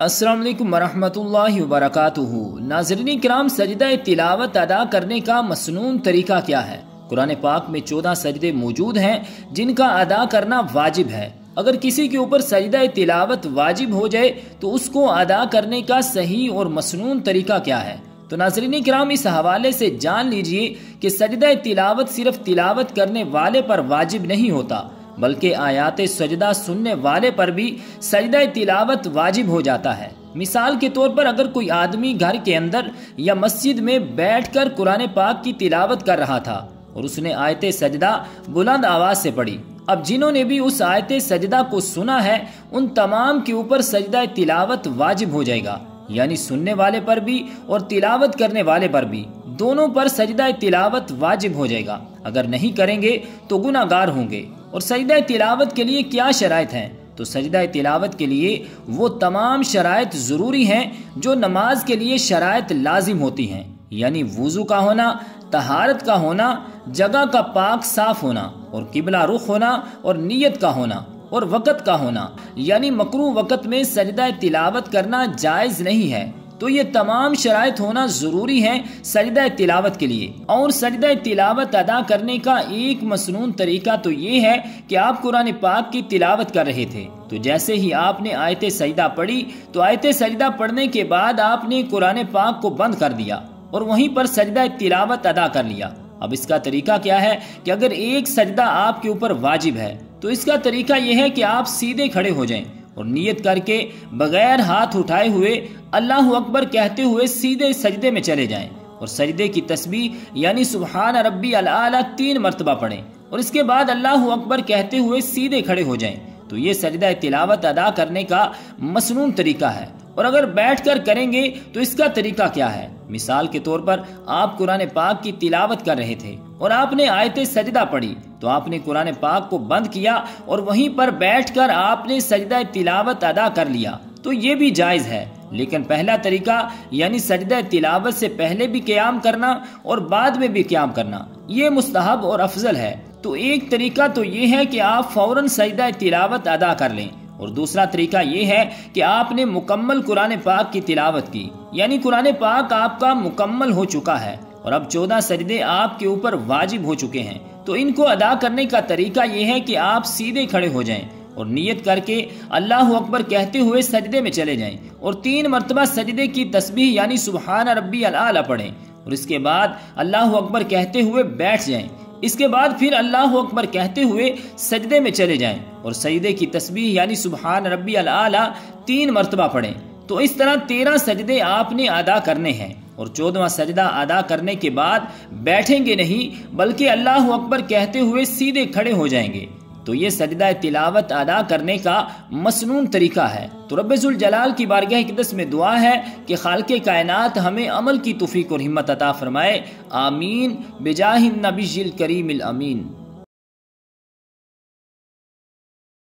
असलम वरहमतुल्लाहि वबरकातुहू। नाजरीन कराम सजदा तिलावत अदा करने का मसनून तरीका क्या है? कुरान पाक में चौदह सजदे मौजूद हैं, जिनका अदा करना वाजिब है। अगर किसी के ऊपर सजदा तिलावत वाजिब हो जाए तो उसको अदा करने का सही और मसनून तरीका क्या है? तो नाजरीन कराम, इस हवाले से जान लीजिए कि सजदा तिलावत सिर्फ़ तिलावत करने वाले पर वाजिब नहीं होता। बल्कि आयात सजदा सुनने वाले पर भी सजदा तिलावत वाजिब हो जाता है। मिसाल के तौर पर अगर कोई आदमी घर के अंदर या मस्जिद में बैठकर कुरान पाक की तिलावत कर रहा था और उसने आयत सजदा बुलंद आवाज़ से पढ़ी, अब जिन्होंने भी उस आयत सजदा को सुना है, उन तमाम के ऊपर सजदा तिलावत वाजिब हो जाएगा, यानी सुनने वाले पर भी और तिलावत करने वाले पर भी। दोनों पर सजदा तिलावत वाजिब हो जाएगा। अगर नहीं करेंगे तो गुनागार होंगे। और सजदा तिलावत के लिए क्या शरात हैं? तो सजदा तिलावत के लिए वो तमाम शरात ज़रूरी हैं जो नमाज़ के लिए शरात लाजिम होती हैं। यानी वज़ू का होना, तहारत का होना, जगह का पाक साफ़ होना, और किबला रुख होना, और नीयत का होना, और वक़्त का होना। यानी मकरू वक़्त में सजदा तिलावत करना जायज़ नहीं है। तो ये तमाम शरात होना ज़रूरी है सजदा तिलावत के लिए। और सजदा तिलावत अदा करने का एक मसनून तरीका तो ये है कि आप कुरान पाक की तिलावत कर रहे थे। तो जैसे ही आपने आयत सजदा पढ़ी तो आयत सजदा पढ़ने के बाद आपने कुरान पाक को बंद कर दिया और वहीं पर सजदा तिलावत अदा कर लिया। अब इसका तरीका क्या है कि अगर एक सजदा आपके ऊपर वाजिब है तो इसका तरीका यह है कि आप सीधे खड़े हो जाएँ। और नियत करके बगैर हाथ उठाए हुए अल्लाह अकबर कहते हुए सीधे सजदे में चले जाएँ और सजदे की तस्बीह, यानी सुबहान रब्बी अला तीन मरतबा पढ़ें। और इसके बाद अल्लाह अकबर कहते हुए सीधे खड़े हो जाएँ। तो ये सजदा तिलावत अदा करने का मसनून तरीका है। और अगर बैठ कर करेंगे तो इसका तरीका क्या है? मिसाल के तौर पर, आप कुरान पाक की तिलावत कर रहे थे और आपने आयत सजदा पढ़ी तो आपने कुरान पाक को बंद किया और वहीं पर बैठकर आपने सजदा तिलावत अदा कर लिया। तो ये भी जायज़ है। लेकिन पहला तरीका, यानी सजदा तिलावत से पहले भी क्याम करना और बाद में भी क्याम करना, ये मुस्तहब और अफजल है। तो एक तरीका तो ये है कि आप फ़ौरन सजदा तिलावत अदा कर लें। और दूसरा तरीका ये है कि आपने मुकम्मल कुरान पाक की तिलावत की। यानी कुरान पाक आपका मुकम्मल हो चुका है और अब चौदह सजदे आपके ऊपर वाजिब हो चुके हैं। तो इनको अदा करने का तरीका यह है कि आप सीधे खड़े हो जाएँ और नियत करके अल्लाह अकबर कहते हुए सजदे में चले जाएँ और तीन मरतबा सजदे की तस्बीह यानी सुबहान रब्बी अला पढ़ें और इसके बाद अल्लाह अकबर कहते हुए बैठ जाएँ। इसके बाद फिर अल्लाह अकबर कहते हुए सजदे में चले जाएँ और सजदे की तस्वीर यानी सुबहान रबी अला तीन मरतबा पढ़ें। तो इस तरह तेरह सजदे आपने अदा करने हैं और चौदवा सजदा अदा करने के बाद बैठेंगे नहीं, बल्कि अल्लाह अकबर कहते हुए सीधे खड़े हो जाएँगे। तो ये सजदा तिलावत अदा करने का मसनून तरीका है। तो रब्बुल जलाल की बारगाह दस में दुआ है कि खाल के कायनात हमें अमल की तुफी और हिम्मत अता फरमाए। आमीन। बेजाहिन जिल करीम अमीन।